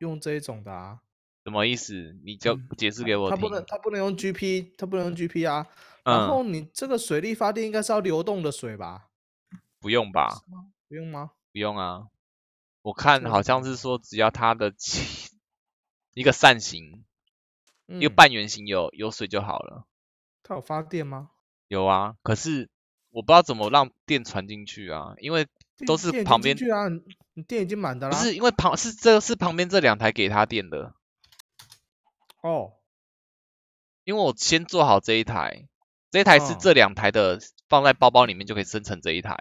用这一种的啊。什么意思？你就解释给我听。它不能，他不能用 GP，他不能用 GP 啊。然后你这个水力发电应该是要流动的水吧？不用吧？不用吗？不用啊。我看好像是说，只要它的一个扇形、一个半圆形有有水就好了。它有发电吗？有啊，可是我不知道怎么让电传进去啊，因为都是旁边。去啊，你电已经满的了。不是，因为旁是这是旁边这两台给他电的。哦，因为我先做好这一台，这一台是这两台的，放在包包里面就可以生成这一台。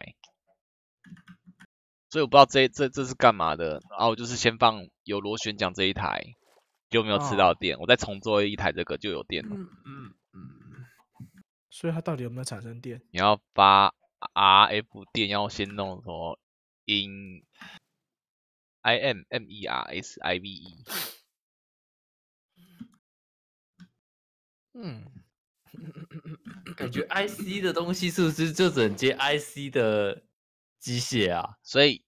所以我不知道这这这是干嘛的，然后我就是先放有螺旋桨这一台，就没有吃到电，我再重做一台这个就有电了。嗯嗯嗯。所以它到底有没有产生电？你要发 RF 电，要先弄什么 in I M M E R S I V E。嗯，感觉 IC 的东西是不是就只能接 IC 的？机械啊，所以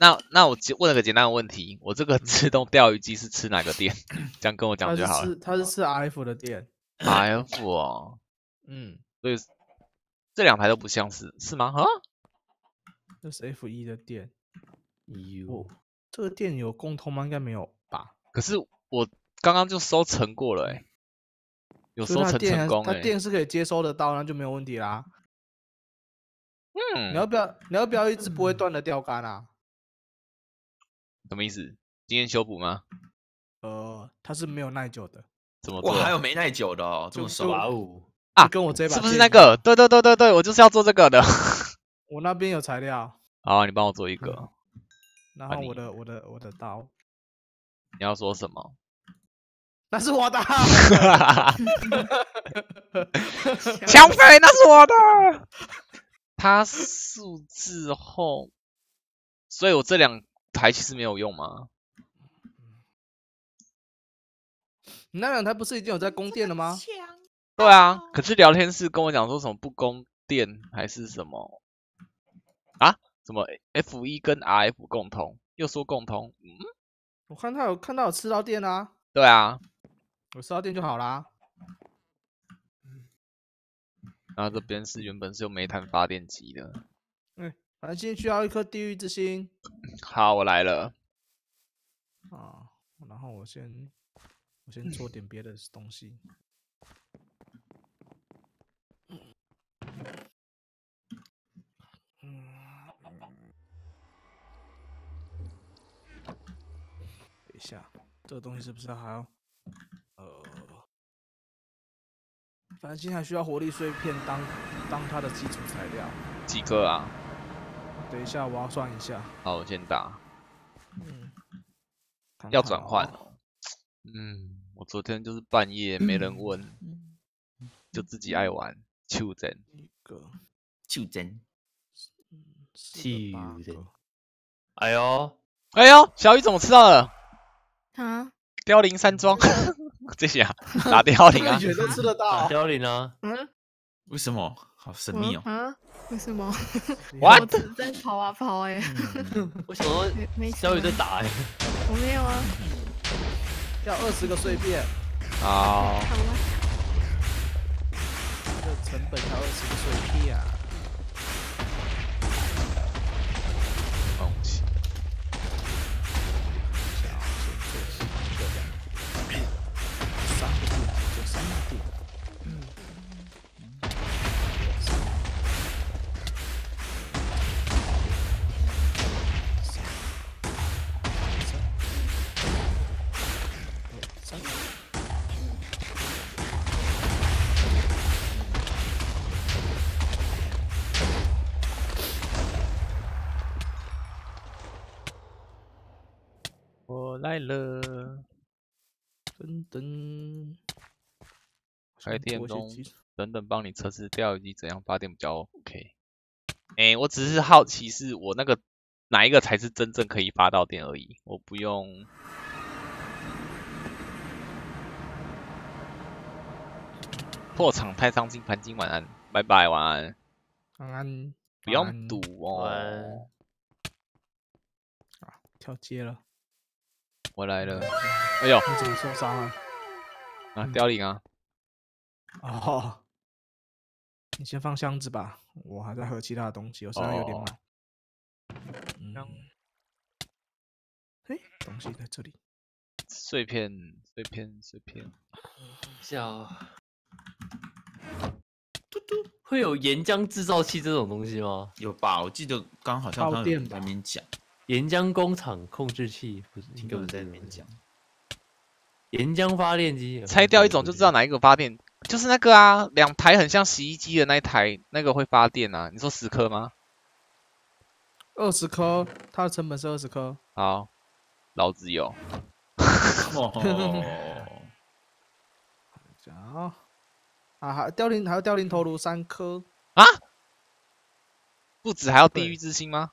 那那我问了个简单的问题，我这个自动钓鱼机是吃哪个电？这样跟我讲就好了。它是吃 RF 的电，RF 哦，嗯，所以这两排都不像是是吗？啊，这是 F 一的电，哦，这个电有共通吗？应该没有吧？可是我刚刚就收成过了，哎，有收成成功，它电是可以接收得到，那就没有问题啦。嗯，你要不要？你要不要一直不会断的钓竿啊？什么意思？今天修补吗？呃，它是没有耐久的。怎么做？还有没耐久的哦，这么熟啊？跟我这把是不是那个？对对对对对，我就是要做这个的。我那边有材料。好，你帮我做一个。然后我的我的我的刀。你要说什么？那是我的。抢匪，那是我的。它数字后，所以我这两台其实没有用吗？你那两台不是已经有在供电了吗？对啊，可是聊天室跟我讲说什么不供电还是什么啊？什么 F 一跟 RF 共通，又说共通？嗯，我看他有看到有吃到电啊。对啊，有吃到电就好啦。然后这边是原本是用煤炭发电机的。嗯，反正今天需要一颗地狱之心。好，我来了。啊，然后我先我先做点别的东西。嗯，下，这个东西是不是还要呃？反正现在需要活力碎片当当它的基础材料。几个啊？等一下，我要算一下。好，我先打。嗯。要转换哦。嗯，我昨天就是半夜没人问，就自己爱玩。秋真。一个。秋真。秋真。哎呦，哎呦，小雨怎么吃到了？啊？凋零山庄。这些啊，打凋零啊，都吃得到。凋零啊，嗯，为什么？好神秘哦。啊？为什么？我只在跑啊跑 哎。为什么？小雨在打哎。我没有啊。要二十个碎片。好。这成本才二十个碎片啊。来了，等等，开电中，等等，帮你测试钓鱼机怎样发电比较 OK。哎，我只是好奇，是我那个哪一个才是真正可以发到电而已，我不用。破场太伤心，盘金晚安，拜拜，晚安，晚安，不用赌哦。啊，跳街了。我来了。哎呦，你怎么受伤了？啊，凋零啊！哦，你先放箱子吧，我还在喝其他的东西，我身上有点满。嗯，嘿，东西在这里。碎片，碎片，碎片。叫嘟嘟，会有岩浆制造器这种东西吗？有吧？我记得刚好像他们在那边讲岩浆工厂控制器，不是应该在那边讲。岩浆发电机，拆掉一种就知道哪一个发电，就是那个啊，两台很像洗衣机的那一台，那个会发电啊。你说十颗吗？二十颗，它的成本是二十颗。好，老子有。讲啊，还凋零，还有凋零头颅三颗啊？不止，还要地狱之心吗？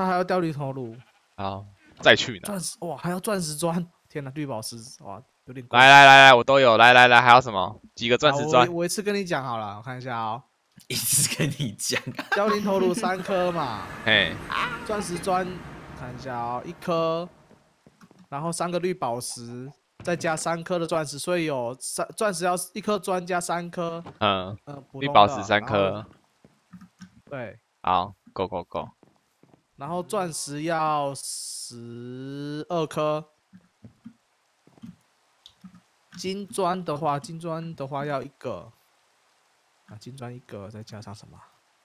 他还要掉零头颅。好，再去呢？钻石哇，还要钻石砖。天呐，绿宝石哇，有点来来来来，我都有。来来来，还有什么？几个钻石砖？我一次跟你讲好了，我看一下哦。一次跟你讲。凋零头颅三颗嘛。哎。钻石砖，看一下哦，一颗，然后三个绿宝石，再加三颗的钻石，所以有三钻石要一颗砖加三颗。嗯。绿宝石三颗。对。好，够够够。然后钻石要十二颗。金砖的话，金砖的话要一个，啊，金砖一个，再加上什么？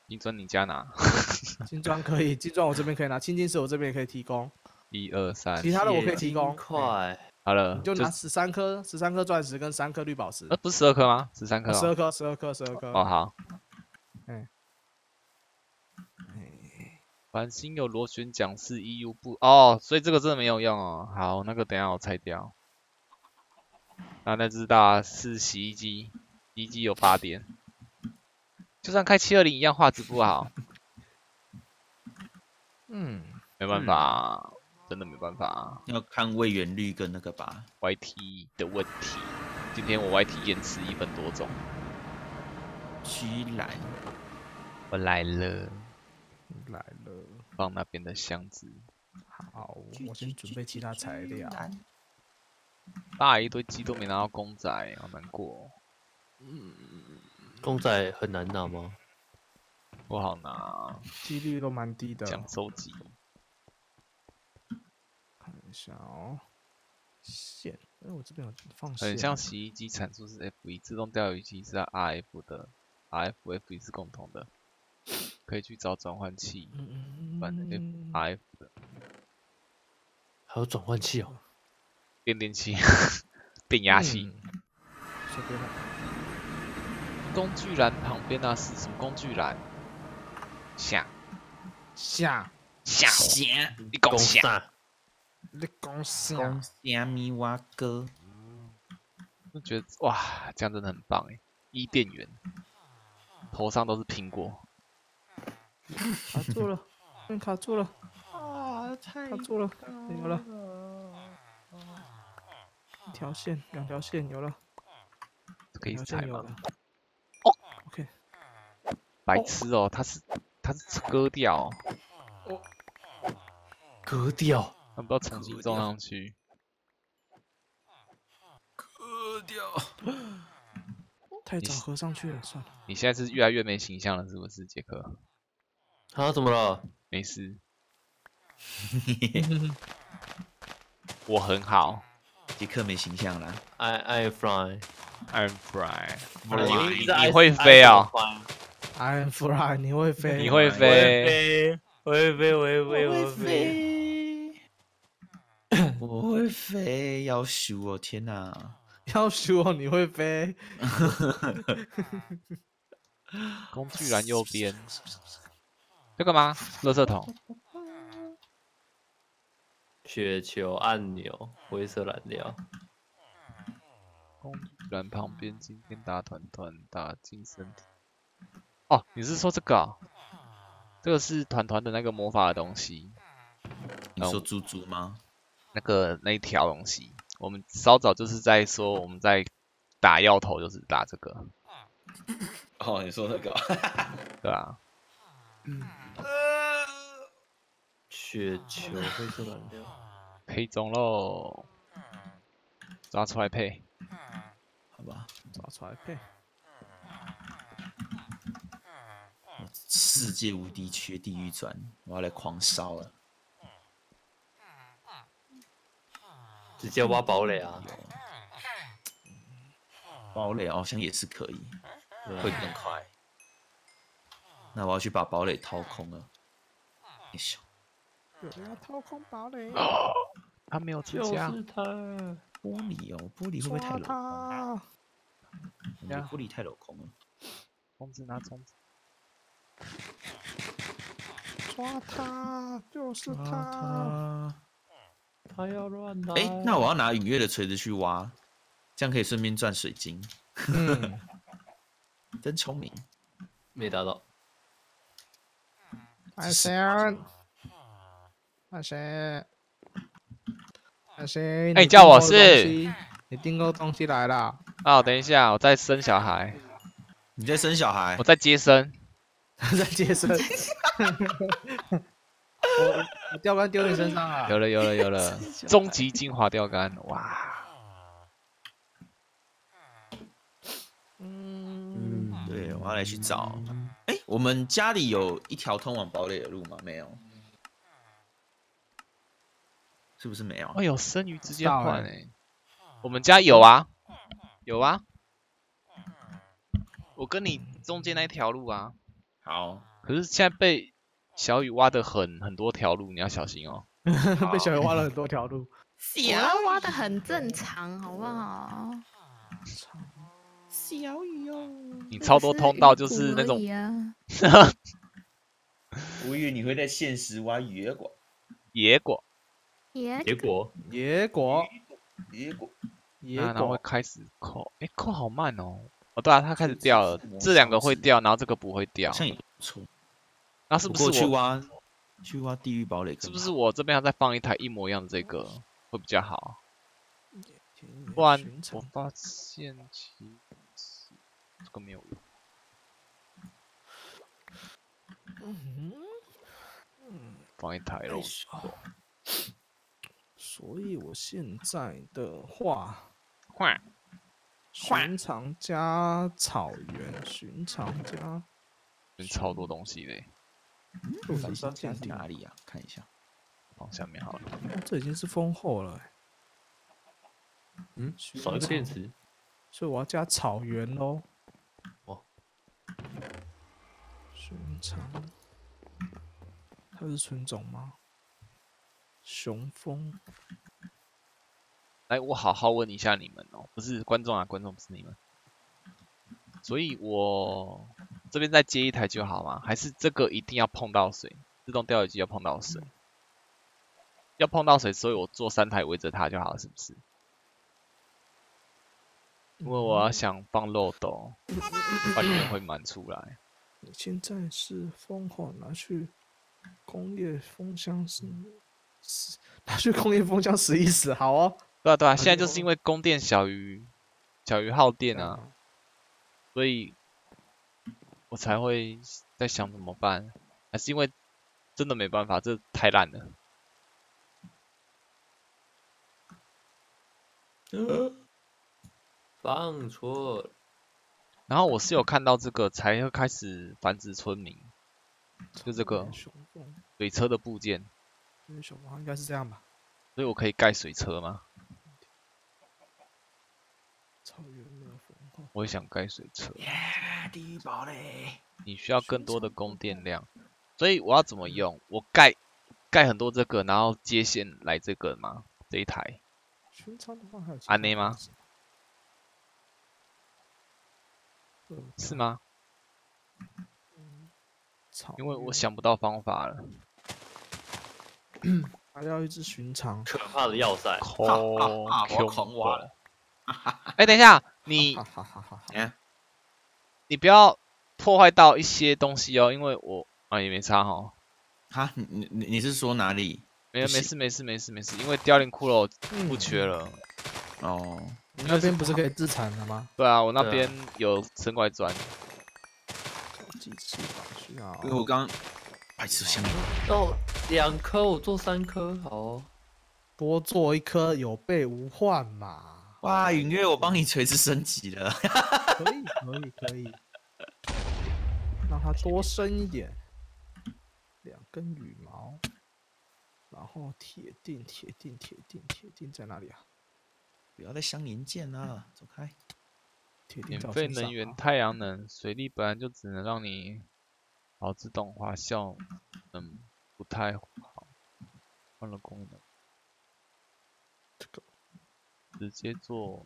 金砖你加拿？金砖可以，金砖我这边可以拿，青金石我这边也可以提供。一二三，其他的我可以提供。快，好了，你就拿十三颗，十三颗钻石跟三颗绿宝石。呃，不是十二颗吗？十三颗。十二颗，十二颗，十二颗。哦，好。哎，繁星有螺旋桨式 EU 不？哦，所以这个真的没有用哦。好，那个等下我拆掉。那那只大是洗衣机，洗衣机有发电，就算开七二零一样画质不好。嗯，没办法，真的没办法。要看位元率跟那个吧，YT 的问题。今天我 YT 延迟一分多钟。居然，我来了，来了，放那边的箱子。好，我先准备其他材料。大一堆鸡都没拿到公仔，好难过。嗯，公仔很难拿吗？不好拿，几率都蛮低的。讲收集，看一下哦。线，哎，我这边有放线。很像洗衣机产出是 F 一，自动钓鱼机是 RF 的，RF F 一是共同的，可以去找转换器，反正就 F 的。还有转换器哦。变电器，变压器。工具栏旁边那是什么工具栏？下下下下，你讲下，你讲下，讲虾米蛙哥？我觉得哇，这样真的很棒哎！伊甸园，头上都是苹果。卡住了，卡住了，啊，卡住了，有了。一条线，两条线有了，可以拆吗？哦，OK。白痴哦，他是他是割掉，哦，割掉，要不要重新装上去？割掉，太早合上去了，算了。你现在是越来越没形象了，是不是，杰克？啊？怎么了？没事。我很好。杰克没形象了。I I fly, I'm fly。你你会飞啊？I'm fly，你会飞？你会飞？我会飞，我会飞，我会飞。我会飞，要输哦！天哪，要输哦！你会飞？工具栏右边，这个吗？垃圾桶。雪球按钮，灰色燃料。工具栏旁边，今天打团团打进身体。哦，你是说这个？这个是团团的那个魔法的东西。你说猪猪吗？那个那一条东西，我们稍早就是在说我们在打药头，就是打这个。哦，你说那个？对啊。雪球黑色蓝料，配种喽，抓出来配。好吧，抓出来配。世界无敌缺地狱钻，我要来狂烧了。直接挖堡垒啊！堡垒好像也是可以，会更快。那我要去把堡垒掏空了。哎咻，有人要掏空堡垒，他没有出就家，是他，玻璃哦，玻璃会不会太抓镂空？他！我觉得玻璃太镂空了。虫子拿虫子。抓他！就是啊他！他要乱来。哎，那我要拿隐月的锤子去挖，这样可以顺便赚水晶，嗯，真聪明。没打到，安生，安生，安生。哎叫我是你订购东西来了。哦，等一下，我在生小孩，你在生小孩我？在接生。在接生。我我钓竿丢你身上啊！有了有了 有了，终极精华钓竿，哇！嗯，对，我要来去找。哎，我们家里有一条通往堡垒的路吗？没有，是不是没有？哎呦生鱼直接到换欸哎，我们家有啊，有啊，我跟你中间那一条路啊，好，可是现在被小雨挖的很很多条路，你要小心哦。被小雨挖了很多条路。小雨挖的很正常，好不好？小雨哦，你超多通道就是那种鱼骨而已啊我以为你会在现实挖野果，野果，也结果野果，野果。野果，然后会，开始扣，哎，扣好慢哦。哦，对啊，它开始掉了这两个会掉，然后这个不会掉。像也不错。那是不是我？去挖去挖地狱堡垒，是不是我这边要再放一台一模一样的这个会比较好？不然我发现其实这个没有用。嗯放一台咯。所以我现在的话，换寻常加草原，寻常加人超多东西嘞，路反上鉴定正在哪里啊？看一下。放下面好了。哦这已经是丰厚了欸。嗯，少一个常电池，所以我要加草原喽。哦，寻常，它是纯种吗？雄蜂，来，我好好问一下你们哦，不是观众啊，观众不是你们。所以我这边再接一台就好吗？还是这个一定要碰到水？自动钓鱼机要碰到水，要碰到水，所以我做三台围着它就好了，是不是？因为我要想放漏斗，把里面会满出来。你现在是蜂后拿去工业蜂箱是是拿去工业蜂箱死一死，好哦。对啊对啊，现在就就是因为供电小于小于耗电啊，所以我才会在想怎么办，还是因为真的没办法，这太烂了。放错了，然后我是有看到这个才会开始繁殖村民，就这个，水车的部件，雄蜂应该是这样吧？所以我可以盖水车吗？我也想盖水车，耶，地狱堡垒。你需要更多的供电量，所以我要怎么用？我盖盖很多这个，然后接线来这个吗？这一台寻常的话还有安内吗他方式？呃是吗？草因为我想不到方法了。还要一只寻常，可怕的要塞，抠哈我要狂挖了。哎，等一下，你你不要破坏到一些东西哦，因为我啊也没差哈。哈，你你你你是说哪里？没有，没事没事没事没事，因为凋零骷髅不嗯缺了。哦，你那边不是可以自产的吗？对啊，我那边有生怪砖，几翅膀需要因为我刚白痴下面哦，两颗我做三颗，好哦，多做一颗有备无患嘛。哇，允月，我帮你垂直升级了。可以可以可以，让它多生一点。两根羽毛，然后铁锭铁锭铁锭铁锭在哪里啊？不要再镶年剑了，走开。免费能源啊太阳能，水力本来就只能让你导自动化效能不太好，换了功能，这个直接做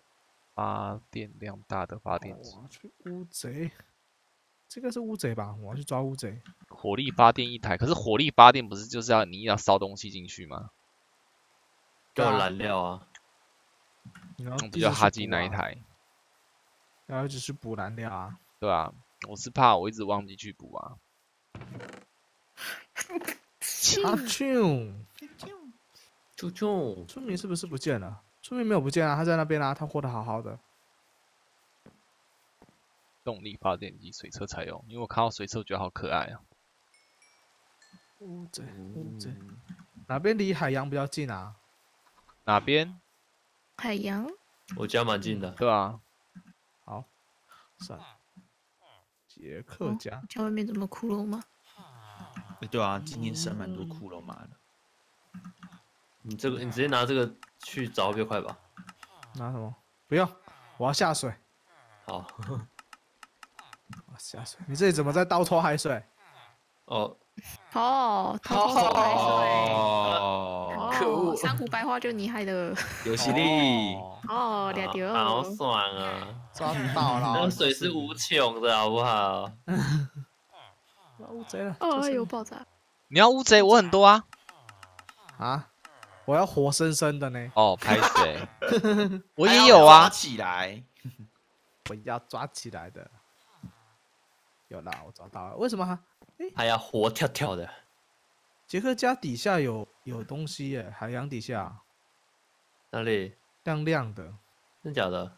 发电量大的发电机我，要去乌贼，这个是乌贼吧？我要去抓乌贼。火力发电一台。可是火力发电不是就是要你要烧东西进去吗？就有对啊燃料啊，你要那不一直去就哈基？那一台？然后只是补燃料啊。对啊，我是怕我一直忘记去补啊。阿啾，啾啾，村民是不是不见了？村民没有不见啊，他在那边啊，他活得好好的。动力发电机水车才有，因为我看到水车我觉得好可爱啊。乌贼，乌贼，嗯哪边离海洋比较近啊？哪边？海洋，我家蛮近的，对啊，好，算了。杰克哦家，家外面怎么骷髅吗？欸对啊，今天生蛮多骷髅妈的。你这个你直接拿这个去找会比较快吧？拿什么？不用，我要下水，好，我要下水。你这里怎么在倒拖海水？哦，哦，偷偷海水。哦，可恶哦，珊瑚白花就你害的。有实力。哦哦，俩丢。好爽啊！抓到了，那个水是无穷的，好不好？抓乌贼了。哦，有爆炸。你要乌贼，我很多啊。啊！我要活生生的呢，哦，拍水，我也有啊抓。起来。我要抓起来的。有啦，我抓到了。为什么哈？还要活跳跳的，杰克家底下有有东西耶，海洋底下哪里？亮亮的。真假的？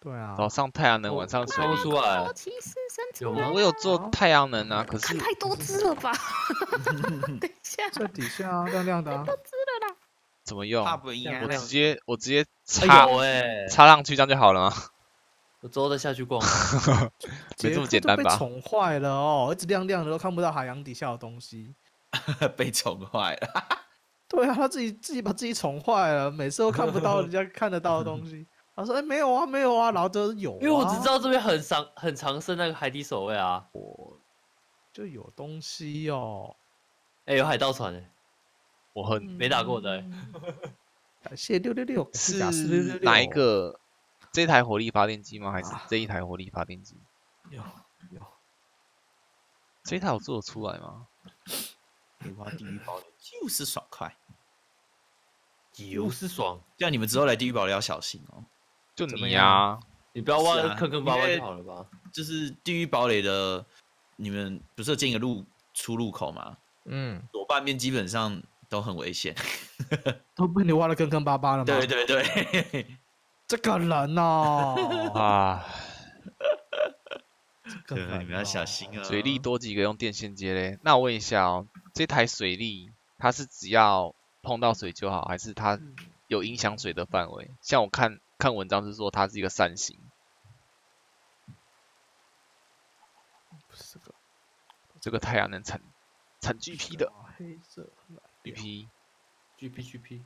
对啊，早上太阳能，晚上水看不。出来哦，。骑士生有吗。我有做太阳能啊，可是太多只了吧？等一下，在底下啊，亮亮的啊。怎么用？怕不应该我亮直接我直接哎插有哎，插上去，这样就好了吗？我之后再下去逛。没这么简单吧？被宠坏了哦，一直亮亮的都看不到海洋底下的东西。被宠坏了。对啊，他自己自己把自己宠坏了，每次都看不到 人家看得到的东西。他说：“哎、没有啊，没有啊。”然后就是有、啊，因为我只知道这边很常很常生那个海底守卫啊，我就有东西哦。哎、有海盗船哎、我很没打过的欸嗯感谢六六六，是哪一？个？这台火力发电机吗？还是啊这一台火力发电机？有有，这一台我做得出来吗？梅花地狱堡垒就是爽快，就是爽，这样你们之后来地狱堡垒要小心哦。就怎么你呀、你不要挖坑坑巴巴就好了吧？就是地狱堡垒的，你们不是有建一个路出入口吗？嗯，左半边基本上都很危险。都被你挖的坑坑巴巴了吗？对对对，这个人哦，啊，这个人对你们要小哦心啊。水力多几个用电线接嘞。那我问一下哦，这台水力它是只要碰到水就好，还是它有影响水的范围？像我看看文章是说它是一个扇形，不是这个这个太阳能产产 GP 的黑色染料 GP，GP GP，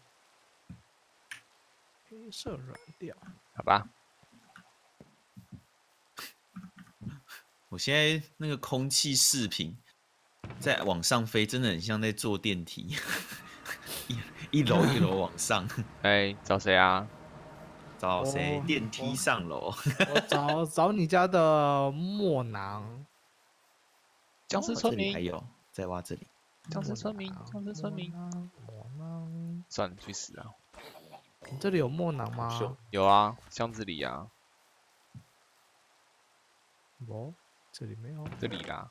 黑色软调，好吧？我现在那个空气视频在往上飞，真的很像在坐电梯，一 一楼一楼往上，哎，找谁啊？找谁？哦电梯上楼。我找找你家的墨囊，僵尸哦村民，还有，在挖这里。僵尸村民，僵尸村民，囊墨囊，算了，去死啊！你这里有墨囊吗？有啊，箱子里啊，哦，这里没有。这里啦，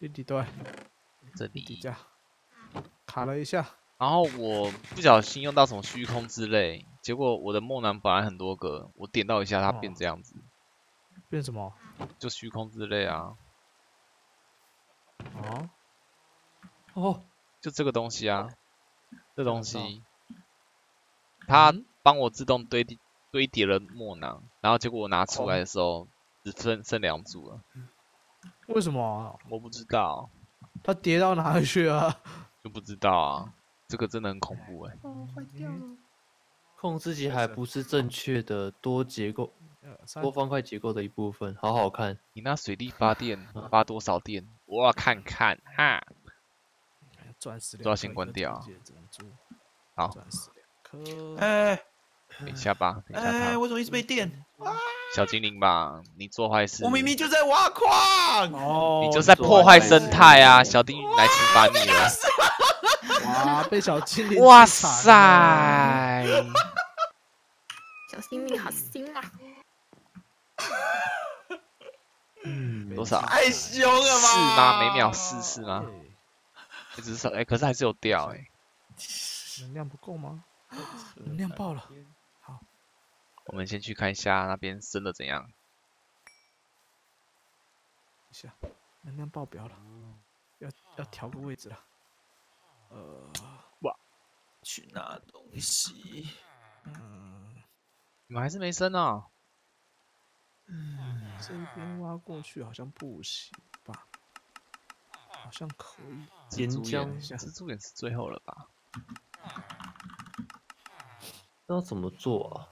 弟弟对，这里。弟弟家卡了一下，然后我不小心用到什么虚空之类，结果我的梦男本来很多个，我点到一下它变哦这样子，变什么？就虚空之类啊，哦，哦，就这个东西啊，这东西，它帮我自动堆堆叠了墨囊，然后结果我拿出来的时候只剩剩两组了。为什么啊？我不知道，它跌到哪里去啊？就不知道啊。这个真的很恐怖哎、哦，坏掉了。控制器还不是正确的多结构、多方块结构的一部分，好好看。你那水力发电 发多少电？我要看看哈。钻石都要先关掉啊好钻石两颗。哎等一下吧，等一下哎，吧。为什么一直被电？小精灵吧，你做坏事，我明明就在挖矿。哦，你就在破坏生态啊！小精灵来惩罚你了。哇，被小精灵哇！塞！小精灵好心啊！嗯，多少？太凶了吗？是吗？每秒四是吗？对一直是哎，可是还是有掉哎。能量不够吗？能量爆了。我们先去看一下那边升的怎样。一下，能量爆表了，要要调个位置了。呃，哇去拿东西。嗯，你们还是没升啊？这边挖过去好像不行吧？好像可以。岩浆蜘蛛眼是最后了吧？不知道怎么做啊？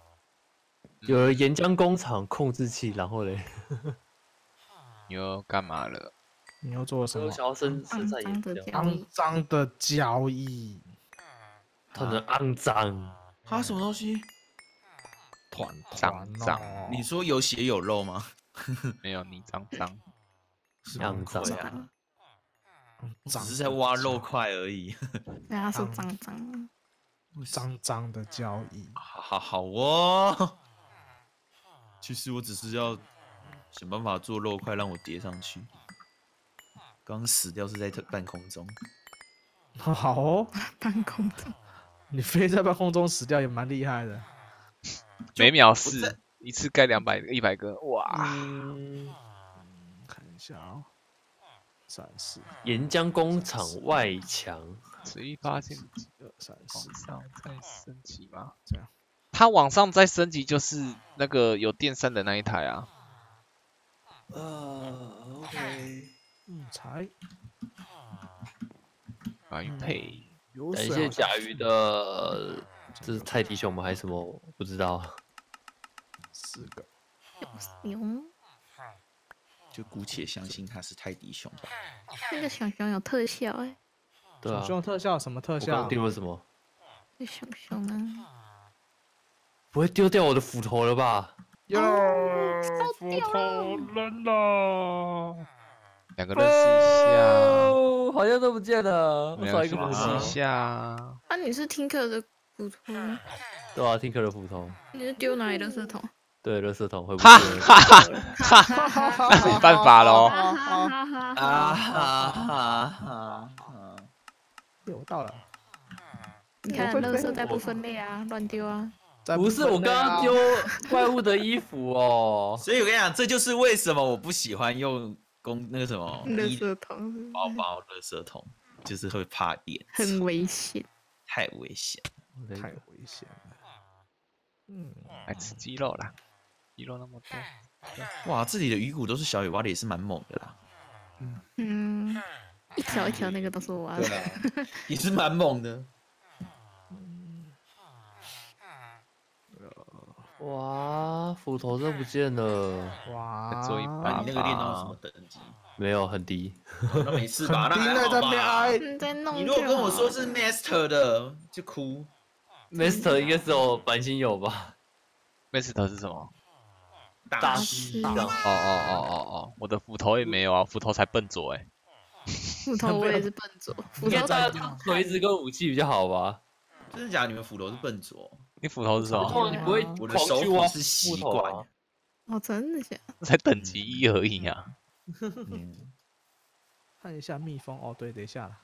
有了岩浆工厂控制器，然后嘞，你又干嘛了？你又做了什么我？想要生肮生产岩浆，脏的交肮易，脏的交易，他很肮脏。他什么东西？团脏脏你说有血有肉吗？没有，你脏脏。肮脏对啊，只脏是在挖肉块而已。对啊，是脏脏的。脏脏的交易。好好好哦。其实我只是要想办法做肉块让我叠上去。刚死掉是在半空中，好哦，半空中，你飞在半空中死掉也蛮厉害的。每秒在四，一次盖两百一百个，哇！嗯，看一下啊、三四岩浆工厂外墙，随意发现一二三四往，上再升级吗？这样。它往上再升级就是那个有电扇的那一台啊。呃，OK，木材啊，玉佩，感谢甲鱼的，这是泰迪熊吗？还是什么？不知道。四个，小熊，就姑且相信它是泰迪熊吧。那个小熊有特效哎，对啊小，熊特效什么特效刚？丢了什么？这小熊呢？不会丢掉我的斧头了吧？哟，烧斧头扔了。两个认识一下，哦，好像都不见了，我少一个斧头认识一。下。啊，你是听课的骨头吗，对啊，听课的斧头，你是丢哪里的石头？对，垃圾桶会不哈会？哈哈哈哈，那没办法喽。哈哈哈哈哈！啊哈哈哈哈！对，我到了。你看，会飞垃圾再不分类啊，乱丢啊。再不是，我刚刚丢怪物的衣服哦。所以我跟你讲，这就是为什么我不喜欢用公那个什么垃衣圾桶包包、垃圾桶，就是会怕点，很危险。太危险。太危险了。嗯，来吃鸡肉啦，鸡肉那么多，哇，这里的鱼骨都是小尾巴的，也是蛮猛的啦。嗯，一条一条那个都是我挖的。啊，也是蛮猛的。哇，斧头真不见了，哇，做一啊，把你那个练到什么等级？没有很低。那没事吧？那在那边吧？挨。嗯，在弄。你如果跟我说是 master 的，就哭。Master 应该是有白金有吧？Master 是什么？大师哦哦哦哦哦，我的斧头也没有啊，斧头才笨拙哎。斧头我也是笨拙，斧头应该大锤子跟武器比较好吧？真的假的？你们斧头是笨拙？你斧头是什么？你不会我的手斧是习木头惯啊。哦，真的假的？才等级一而已啊。嗯，看一下蜜蜂哦，对，等一下啦，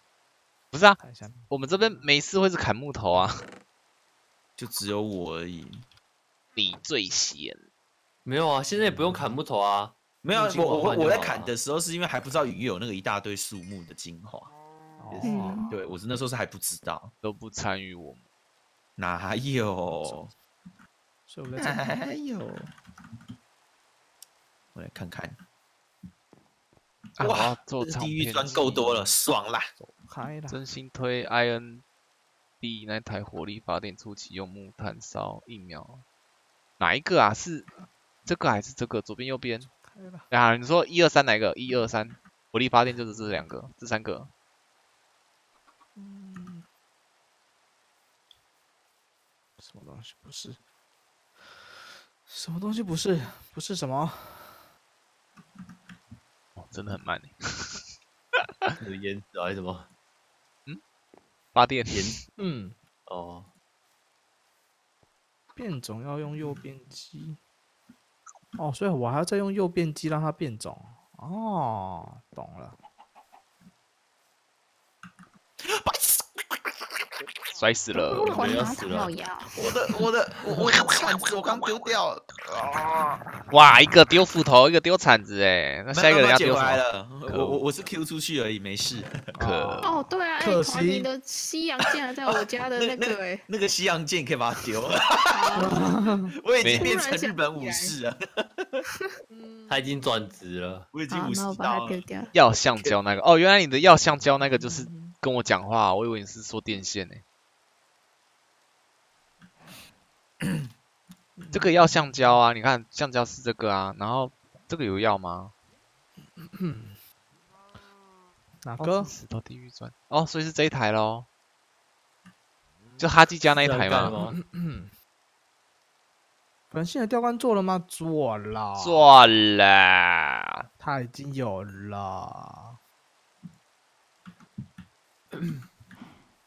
不是啊，看一下。我们这边没事会是砍木头啊。就只有我而已。你最闲，没有啊，现在也不用砍木头啊。没有，用金我我我在砍的时候是因为还不知道鱼有那个一大堆树木的精华。哦嗯对我是那时候是还不知道，都不参与我们。哪有？所以我在哪有？我来看看，啊、哇做这地狱砖够多了，爽啦！开了。真心推 IN D 那台火力发电初期用木炭烧一秒，哪一个啊？是这个还是这个？左边右边？开了。啊，你说一二三哪个？一二三，火力发电就是这两个，这三个。什么东西不是？什么东西不是？不是什么？哦，真的很慢呢。是烟死还是什么？嗯发电。烟嗯，哦，变种要用右变机。哦，所以我还要再用右变机让它变种。哦，懂了。摔死了！我的我的我我的 铲子我刚丢掉了，哇，一个丢斧头，一个丢铲子，哎，那下一个人要丢来什么？了。我我我是 Q 出去而已，没事。可哦，对啊，哎可惜你的西洋竟然在我家的那个哎，那个西洋剑可以把它丢，了我已经变成日本武士了，他已经转职了。我已经武士了它丢。掉。要橡胶那个哦，原来你的要橡胶那个就是跟我讲话，我以为你是说电线呢。这个要橡胶啊，你看橡胶是这个啊，然后这个有要吗？哦 哪个？石头地狱钻哦，所以是这一台喽。就哈基家那一台干吗？吗？本性的吊冠做了吗？做了。做了，它已经有了。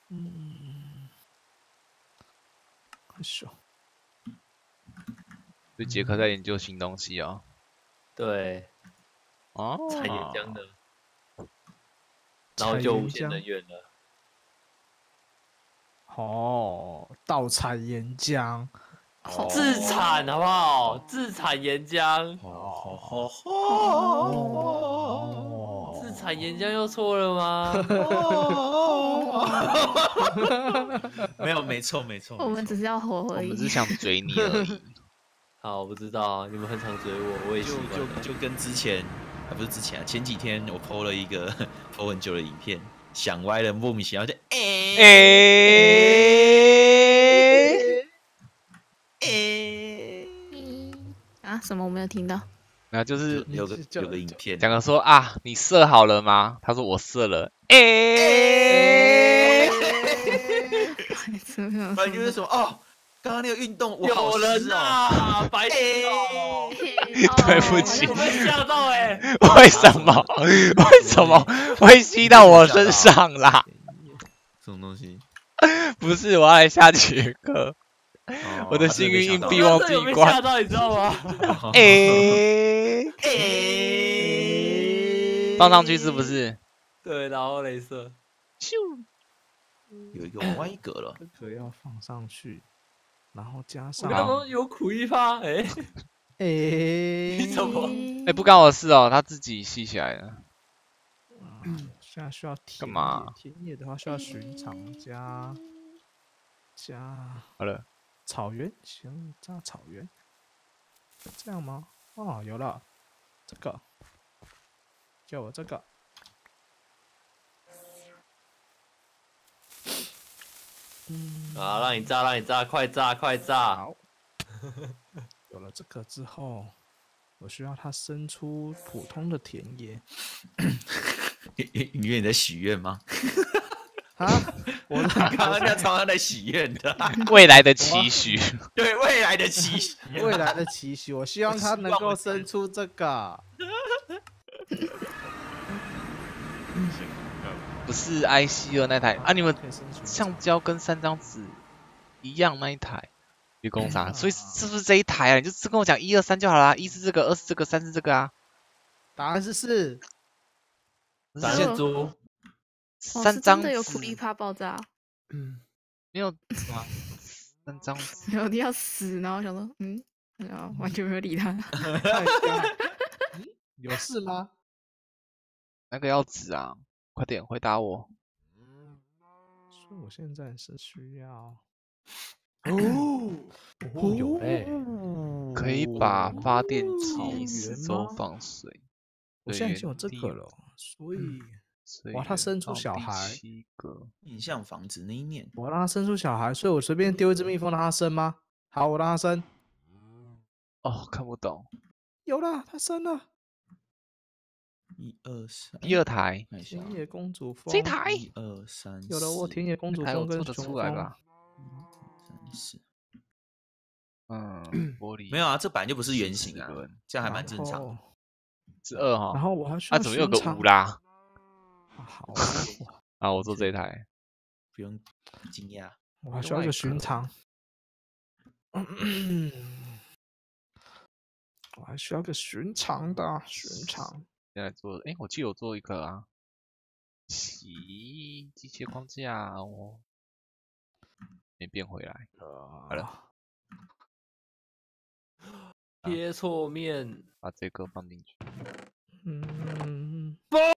嗯，快手。就杰克在研究新东西哦。对，哦，采岩浆的，然后就无限能源了。哦，盗采岩浆。自产好不好？自产岩浆，哦哦自产岩浆又错了吗？没有，没错，没错。我们只是要活而已我们。只是想追你而已。好，我不知道，你们很常追我，我也就习惯了。就就跟之前，啊不是之前啊，前几天我 PO 了一个 PO 很久的影片，想歪了，莫名其妙就哎诶，哎，啊？什么？我没有听到。然后就是有个有个影片，讲个说啊，你射好了吗？他说我射了。诶，白痴没有不然就是什么哦，刚刚那个运动我好有人啊，白痴哦！对不起吓到哎！为什么？为什么会吸到我身上啦？什么东西？不是，我要来下节课。哦我的幸运硬币忘记关吓到，你知道吗？诶，哎，放上去是不是？对，然后镭射，咻，有一个往歪格了，这个要放上去，然后加我上。刚刚有苦一发，哎，诶，你怎么哎，不干我的事哦，他自己吸起来了。嗯现在需要田干嘛野？田野的话需要寻常加加好了，草原，行，加草原，这样吗？哦，有了，这个，叫我这个。啊，让你炸，让你炸，快炸，快炸！好，有了这个之后，我需要它生出普通的田野 你以为你在许愿吗？啊。我的刚刚在床上在许愿的，未来的期许。对未来的期许。未来的期许，我希望它能够生出这个。不是 IC 二那台啊，你们橡胶跟三张纸一样那一台，别工啥？所以是不是这一台啊？你就只跟我讲一二三就好啦，一是这个，二是这个，三是这个啊。答案是四。反现正猪，哦，是三张真的有苦力怕爆炸，嗯，没有什么三张纸，有的要死，然后想说，嗯，然后完全没有理他。嗯 有事吗？那个要纸啊，快点回答我。所以我现在是需要 哦，哦可以把发电桃机四园周放水。我对现在已经有这个了，所以水哇他生出小孩七个，面向房子那一年，我让他生出小孩，所以我随便丢一只蜜蜂让他生吗？好，我让他生，哦，看不懂。有了，他生了。一二三，第二台，田野公主风，这台一二三，有了，我四田野公主风跟做得雄风出来吧？三四，嗯，玻璃没有啊，这本来就不是是圆形啊这样还蛮正常的。然后是二哈。然后我还需啊，要怎么有个五啦？啊好，哇 啊，我做这一台。不用惊讶。我还需要一个巡场。我还需要个寻常的寻常。现在做，哎，我记得有做一个啊，洗机械框架哦，没变回来。好了，贴错面，把这个放进去。嗯，